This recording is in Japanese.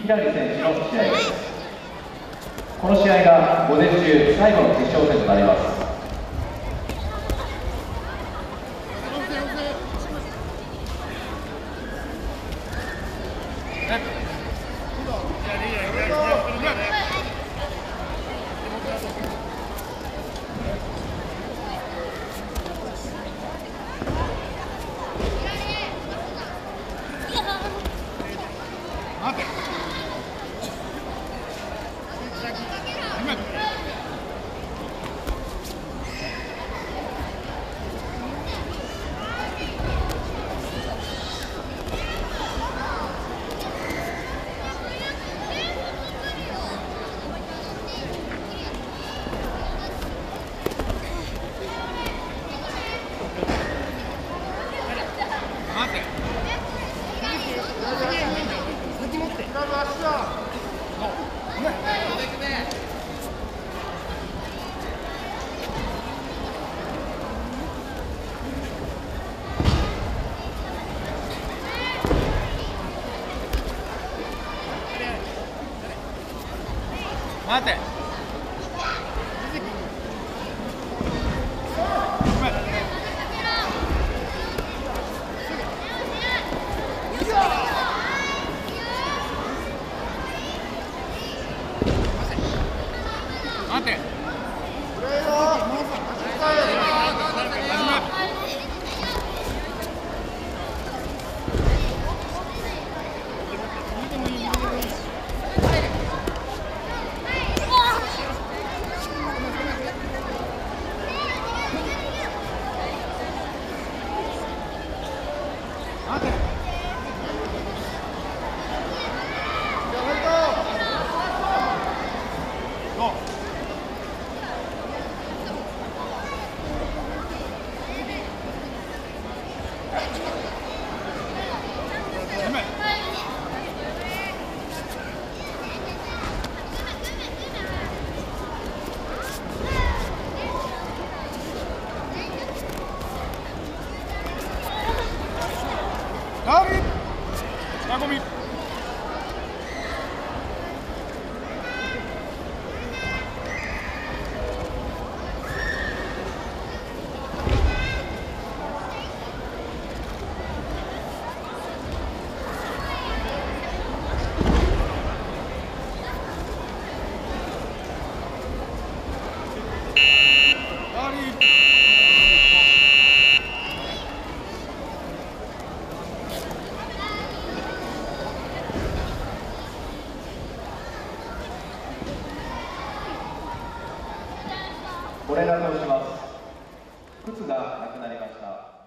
ひらり選手の試合です。この試合が午前中最後の決勝戦となります。待て。待て。待てゴーご連絡をします？靴がなくなりました。